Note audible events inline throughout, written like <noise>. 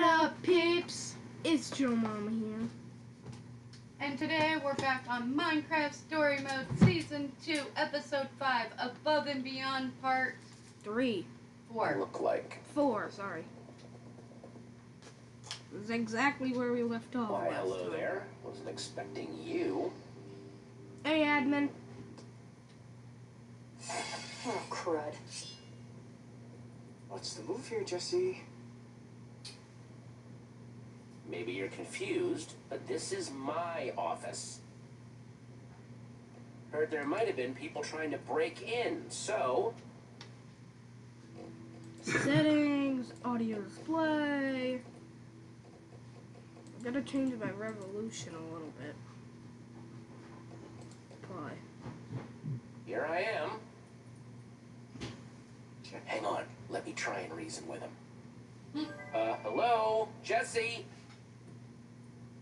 What up, peeps? It's Joe Mama here. And today we're back on Minecraft Story Mode Season 2, Episode 5, Above and Beyond Part Three. 4. look like? Four, sorry. This is exactly where we left off. Why, last hello time. there. Wasn't expecting you. Hey, admin. Oh, crud. What's the move here, Jesse? Maybe you're confused, but this is my office. Heard there might have been people trying to break in, so Settings, audio display. I gotta change my revolution a little bit. Apply. here I am. Hang on, let me try and reason with him. Uh, hello, Jesse?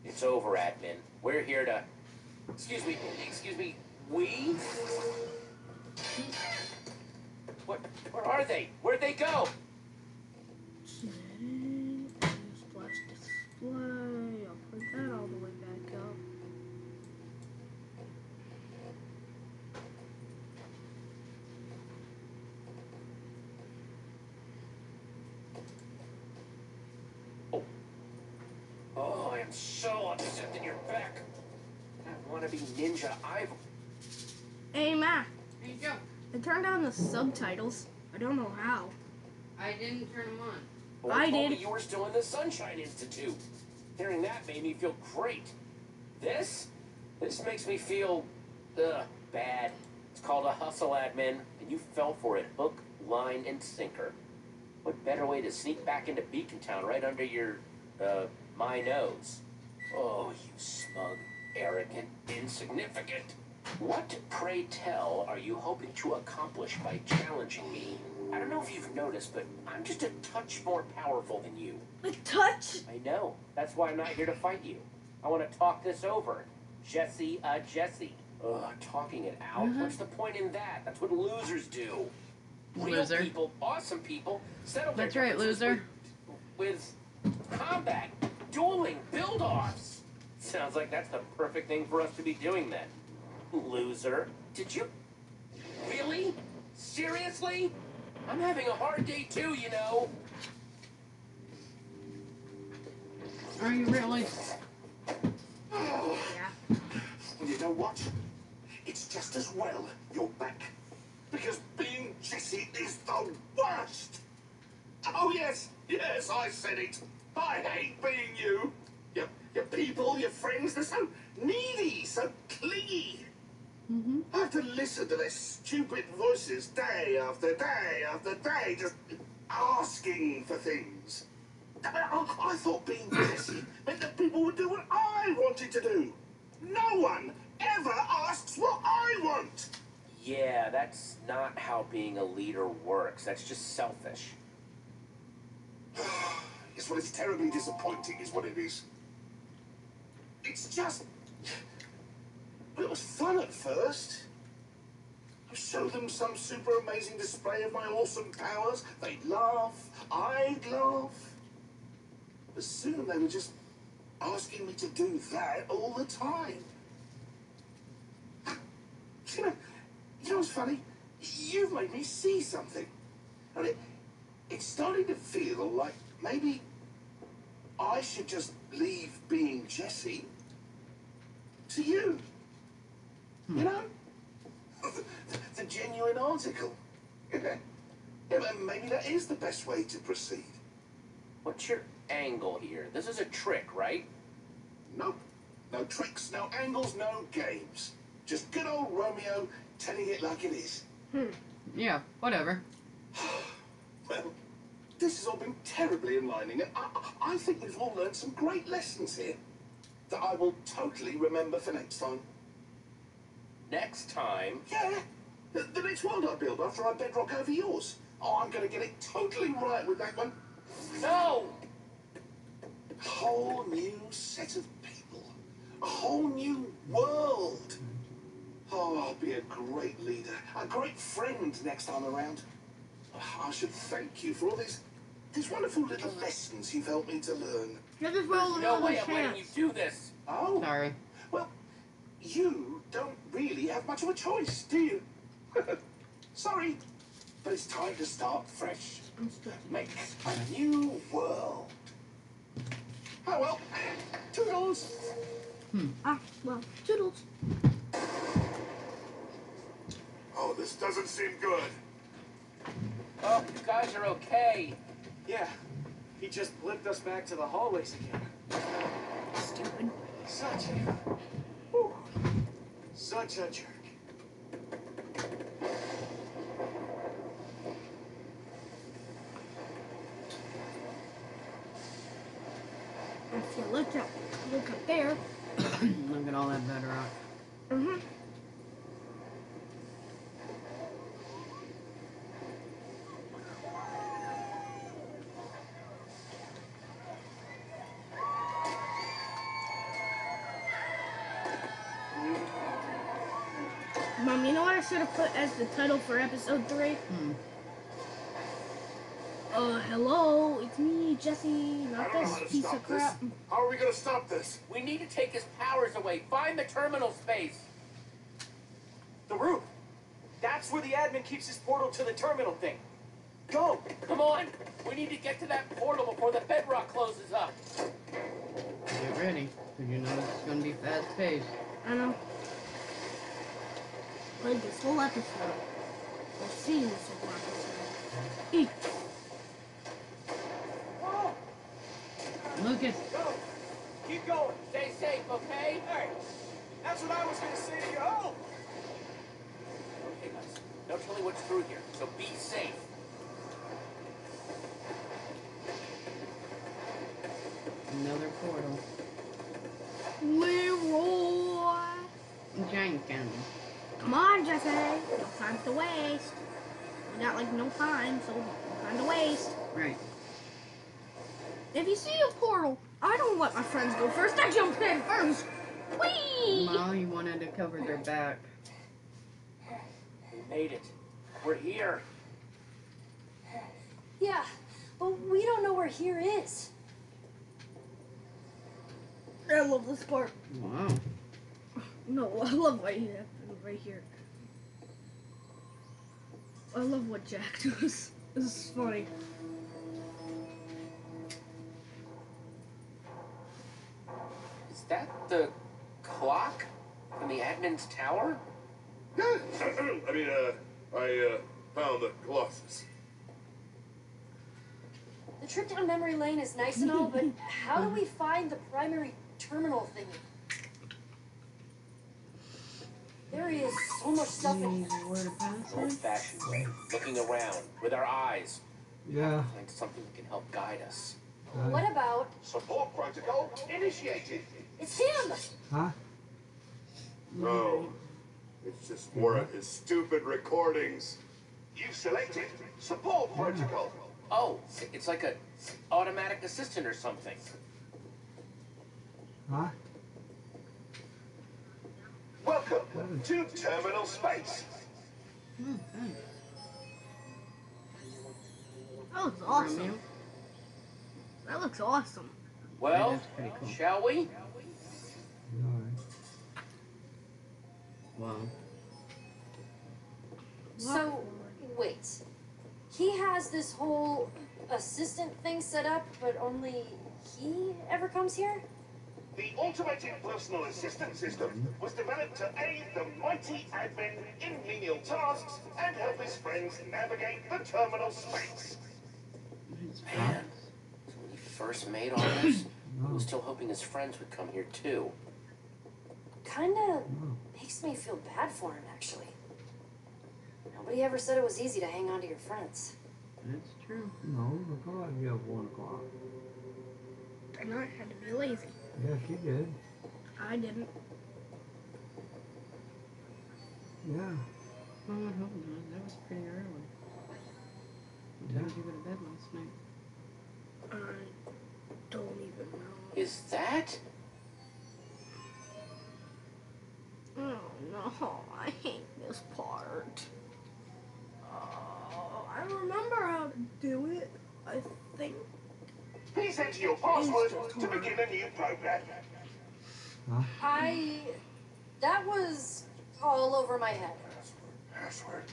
It's over, admin. We're here to. Excuse me, excuse me, we? What? Where are they? Where'd they go? Settings, audio flash display. I'll put that all the way back up. Oh, I am so upset that you're back. I want to be Ninja Ivo. Hey, Mac. There you go. I turned on the subtitles. I don't know how. I didn't turn them on. Boy I told did. me you were still in the Sunshine Institute. Hearing that made me feel great. This? This makes me feel, ugh, bad. It's called a hustle admin, and you fell for it hook, line, and sinker. What better way to sneak back into Beacon Town right under your, uh, my nose? Oh, you smug, arrogant, insignificant. What, pray tell, are you hoping to accomplish by challenging me? I don't know if you've noticed, but I'm just a touch more powerful than you. A touch? I know. That's why I'm not here to fight you. I want to talk this over. Jesse, uh, Jesse. Ugh, talking it out? Mhm. What's the point in that? That's what losers do. Real Loser. people, awesome people, settle their That's right, loser. With, with combat, dueling, build-offs. Sounds like that's the perfect thing for us to be doing then. Loser. Did you... Really? Seriously? I'm having a hard day too, you know. Are you really? Yeah. Well, you know what? It's just as well you're back. Because being Jesse is the worst. Oh, yes, yes, I said it. I hate being you. Your, your people, your friends, they're so needy, so clingy. Mm-hmm. I have to listen to their stupid voices day after day after day, just asking for things. I, mean, I, I thought being Jesse meant that people would do what I wanted to do. No one ever asks what I want. Yeah, that's not how being a leader works. That's just selfish. Yes, <sighs> well, it's terribly disappointing, is what it is. It's just. Well, it was fun at first. I showed them some super amazing display of my awesome powers. They'd laugh, I'd laugh. But soon they were just asking me to do that all the time. You know, you know what's funny? You've made me see something. And it, it's starting to feel like maybe I should just leave being Jesse to you. You know? the, <laughs> the genuine article. <laughs> yeah, but maybe that is the best way to proceed. What's your angle here? This is a trick, right? Nope. No tricks, no angles, no games. Just good old Romeo telling it like it is. Hmm. Yeah, whatever. <sighs> Well, this has all been terribly enlightening, and I, I I think we've all learned some great lessons here that I will totally remember for next time. Next time, Yeah, the, the next world I build after I bedrock over yours. Oh, I'm going to get it totally right with that one. no! A whole new set of people, a whole new world. Oh, I'll be a great leader, a great friend next time around. I should thank you for all these these wonderful little lessons you've helped me to learn. Give this world There's no another way I'm letting you do this. Oh, Sorry. Well, you don't really have much of a choice, do you? <laughs> Sorry, but it's time to start fresh. Make a new world. Oh well, toodles. Hmm. Ah, well, toodles. Oh, this doesn't seem good. Oh, you guys are okay. Yeah, he just blipped us back to the hallways again. Stupid. Such a. whew, such a jerk. If you look up, look up there. <coughs> Look at all that bedrock. Mm-hmm. Should have put as the title for episode three? Hmm. Uh, hello, it's me, Jesse, not I don't know this piece of crap. How are we gonna stop this? We need to take his powers away. Find the terminal space. The roof. That's where the admin keeps his portal to the terminal thing. Go. Come on. We need to get to that portal before the bedrock closes up. Get ready, because you know it's going to be fast paced. I know. This whole episode. I've seen this whole episode. Whoa. Lukas, Go. Keep going. Stay safe, okay? Hey, that's what I was gonna say to you. Oh. Okay, guys. No telling what's through here, so be safe. another portal. Come on, Jesse. No time to waste. We got like no time, so no time to waste. Right. If you see a portal, I don't let my friends go first. I jump in first. Whee! Well, you wanted to cover their back. We made it. We're here. Yeah, but we don't know where here is. I love this part. Wow. No, I love what happened right here. I love what Jack <laughs> does. This is funny. Is that the clock from the admin's tower? <laughs> I mean, uh, I uh, found the Colossus. The trip down memory lane is nice and all, but <laughs> how do we find the primary terminal thingy? There is so much stuff in Need a word of? Old-fashioned way, looking around with our eyes. Yeah. Find something that can help guide us. got it. What about Support protocol initiated. it's him? Huh? No, it's just more of his stupid recordings. You've selected support protocol. Oh, it's like a automatic assistant or something. Huh? Welcome to terminal space. Hmm. That looks awesome. That looks awesome. Well, That is cool. shall we? Alright. Wow. So, wait. He has this whole assistant thing set up, but only he ever comes here? The automated personal assistant system was developed to aid the mighty admin in menial tasks and help his friends navigate the terminal space. It's Man, so when he first made all this, he was still hoping his friends would come here too. Kinda makes me feel bad for him, actually. Nobody ever said it was easy to hang on to your friends. That's true. No, the clock you have one o'clock. And I had to be lazy. Yes, you did. I didn't. Yeah. Oh, I hope not. That was pretty early. What time did you go to bed last night? I don't even know. Is that? Oh no, <laughs> I hate this part. Oh, I remember how to do it. I thing. Please enter your password to begin a new program. I. That was all over my head. Password.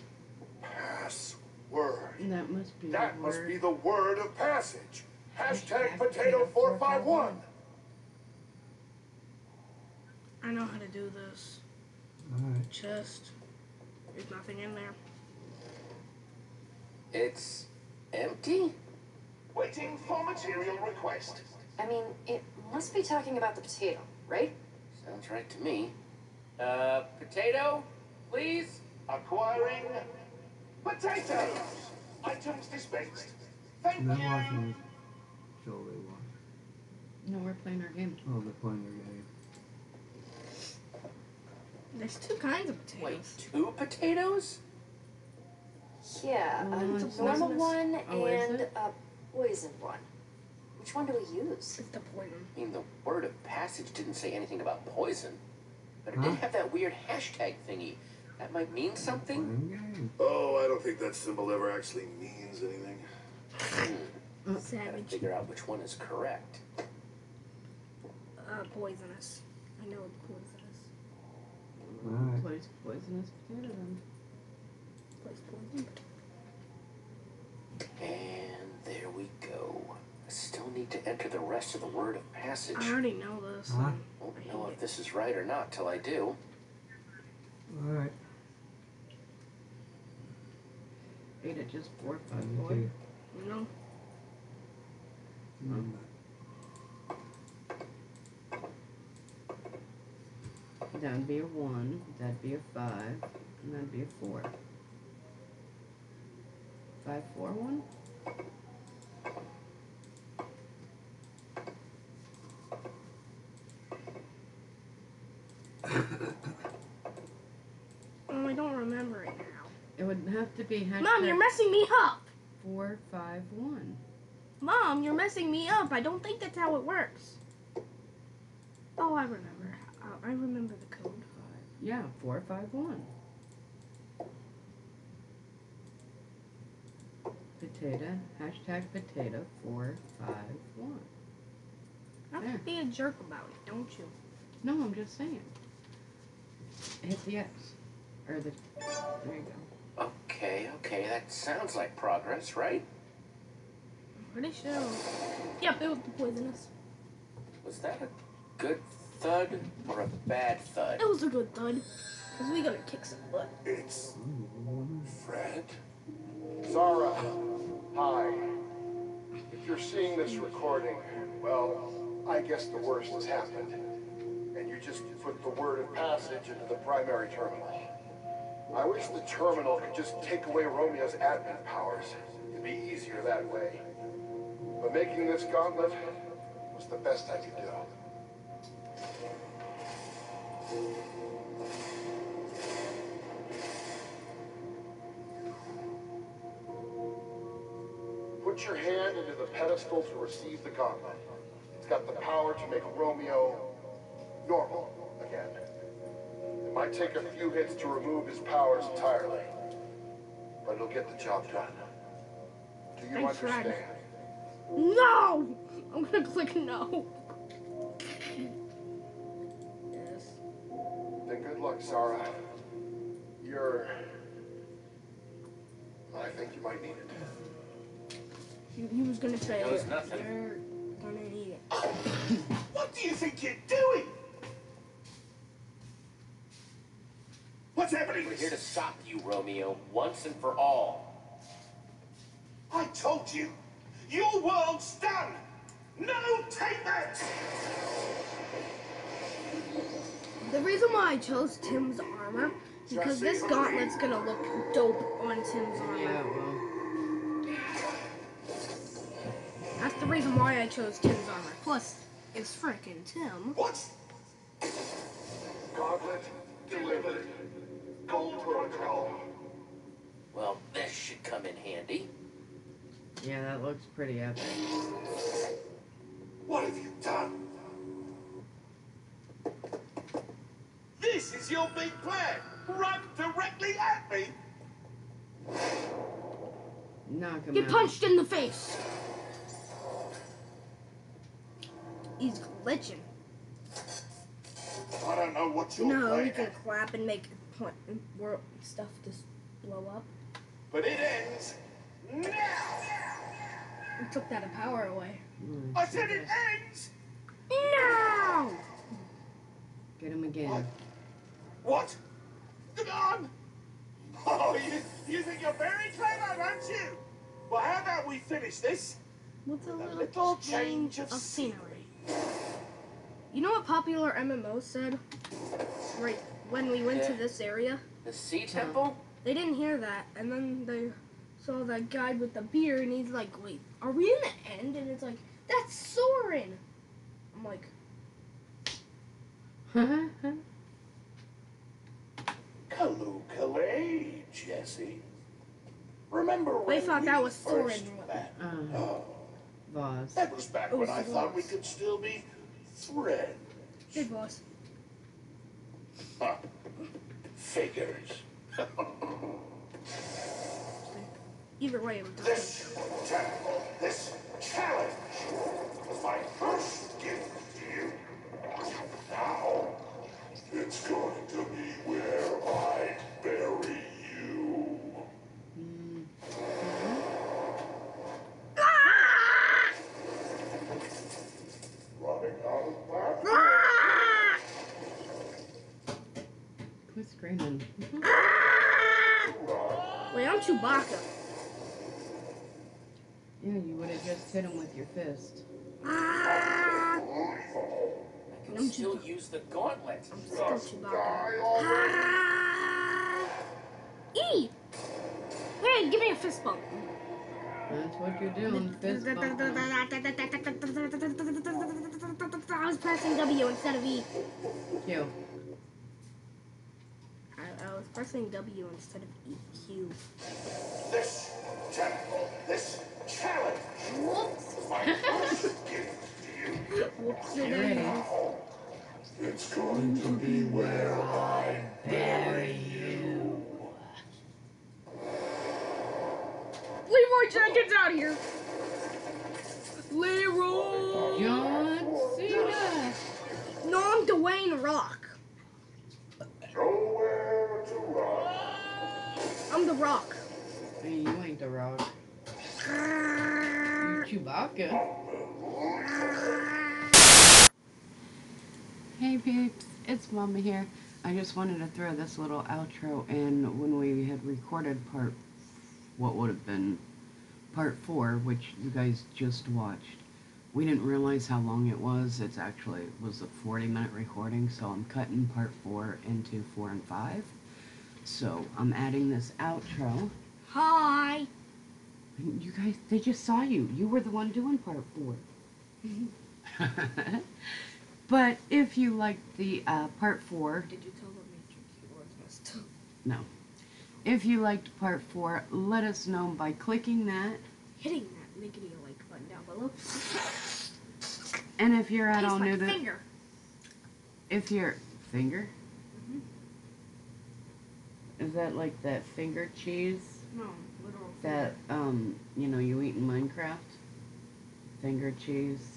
Password. Password. That must be That the must word. be the word of passage. Hashtag potato 451. I know how to do this. Alright. Just there's nothing in there. It's empty? Waiting for material request. I mean, it must be talking about the potato, right? Sounds right to me. Uh, potato, please? Acquiring potatoes. Items dispensed. Thank And then you. watching the show they watch. No, we're playing our game. Oh, they're playing their game. There's two kinds of potatoes. Wait, two potatoes? Yeah, Oh, a normal poisonous. one Oh, and it? A poison one. Which one do we use? It's the poison. I mean, the word of passage didn't say anything about poison. But it Huh? did have that weird hashtag thingy. That might mean something? Oh, I don't think that symbol ever actually means anything. Hmm. Gotta Savage. figure out which one is correct. Uh, poisonous. I know it's poisonous. Alright. Place poisonous potato then. Place poison. And there we go. I still need to enter the rest of the word of passage. I already know this. Huh? and Won't know if this is right or not till I do. Alright. Eight at just four, five, Me four. too. it. You know? Remember. That'd be a one. That'd be a five. And that'd be a four. Five, four, one? Oh, I don't remember it now. It would have to be hashtag Mom, you're messing me up. four, five, one. Mom, you're messing me up. I don't think that's how it works. Oh, I remember. I I remember the code. Yeah, four, five, one. Potato, hashtag potato, four, five, one. Don't There. be a jerk about it, don't you? No, I'm just saying. Hit the X. Or the. There you go. Okay, okay, that sounds like progress, right? I'm pretty sure. Yep, it was the poisonous. Was that a good thud or a bad thud? It was a good thud. Cause we gonna kick some butt. It's Fred. Xara, hi. If you're seeing this recording, well, I guess the worst has happened. And you just put the word of passage into the primary terminal. I wish the terminal could just take away Romeo's admin powers. It'd be easier that way. But making this gauntlet was the best I could do. Put your hand into the pedestal to receive the gauntlet. It's got the power to make Romeo normal might take a few hits to remove his powers entirely, but it'll get the job done. Do you Thanks, Fred. understand? No! I'm gonna click no. Yes. Then good luck, Xara. You're. I think you might need it. He, he was gonna say Knows nothing. you're gonna need it. What do you think you're doing? What's happening? We're here to stop you, Romeo, once and for all. I told you, your world's done. No, take that. The reason why I chose Tim's armor because this gauntlet's gonna look dope on Tim's armor. Yeah, well. That's the reason why I chose Tim's armor. Plus, it's frickin' Tim. What? Gauntlet delivered. Gold protocol. Well, this should come in handy. Yeah, that looks pretty epic. What have you done? This is your big plan. Run directly at me. Knock him Get out. punched in the face. he's glitching. I don't know what You you're know, playing he can clap and make point, stuff just blow up. But it ends now. He took that power away. Mm, I said it ends No! Get him again. What? Come on! Oh, you, you think you're very clever, aren't you? Well, how about we finish this With a with a little little change change of of scenery. You know what popular MMO said? Right when we went to this area? The Sea Temple? They didn't hear that, and then they saw that guy with the beard, and he's like, "Wait, are we in the end?" And it's like, "That's Soren." I'm like, <laughs> Kalu Kalay, Jesse. Remember when They thought we that was first Thorin. met? uh, <gasps> Oh, Vaz. that was back It when was I thought we could still be friends. "Big boss." Huh. Figures. <laughs> Either way, it was This temple, this challenge, was my first gift to you. Now, it's going to be where I bury you. Running out of battery. Who's screaming? Wait, I'm Chewbacca. Yeah, you would have just hit him with your fist. Ah! I can I'm still just- use the gauntlet. I'm still Chewbacca. Die already. Ah! E. Hey, give me a fist bump. That's what you're doing. Fist bump. I was pressing W instead of E. Q. I, I was pressing W instead of E. Q. This temple, this challenge, was my first gift to you. <laughs> Whoops. Get ready. It's going to be where I bury you. Leroy Jenkins out of here. Leroy. John Cena. No, I'm Dwayne Rock. Nowhere to run. I'm the Rock. Hey, you ain't the rock. Ah. You Chewbacca. Hey peeps, it's Mama here. I just wanted to throw this little outro in when we had recorded part, what would have been part four, which you guys just watched. We didn't realize how long it was. It's actually it was a 40 minute recording, so I'm cutting part four into four and five. So I'm adding this outro. Hi. You guys, they just saw you. You were the one doing part four. <laughs> but if you liked the uh, part four, Did you tell Matrix you were messed up? no. If you liked part four, let us know by clicking that. Hitting that, making a like button down below. And if you're at Taste all my new to, finger. if you're finger, Mhm. is that like that finger cheese No, literal. that um you know you eat in Minecraft? Finger cheese.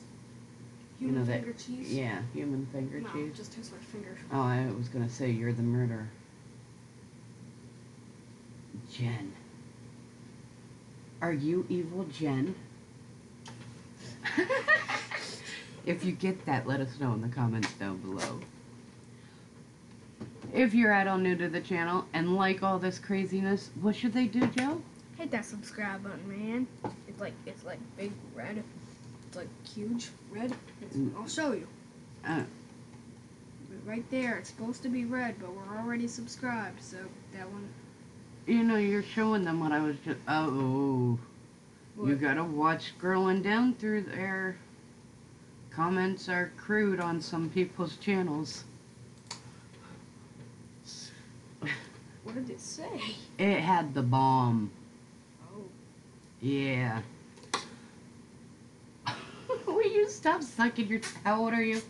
Human you know that- finger cheese. Yeah, human finger No, cheese. just taste my finger. Oh, I was gonna say you're the murderer. Jen. Are you evil, Jen? <laughs> if you get that, let us know in the comments down below. If you're at all new to the channel and like all this craziness, what should they do, Joe? Hit that subscribe button, man. It's like it's like big red. It's like huge red. It's. I'll show you. Uh, Right there, it's supposed to be red, but we're already subscribed, so that one. you know, you're showing them what I was just. Oh. You gotta watch scrolling down through there. Comments are crude on some people's channels. What did it say? It had the bomb. Oh, Yeah. Will you stop sucking your. How old are you?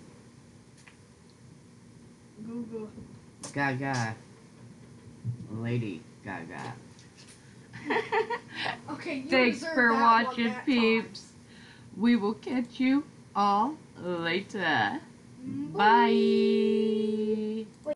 Google. Gaga. Lady Gaga. <laughs> Okay, you Thanks for watching, that time. peeps. We will catch you all later. Mm, bye.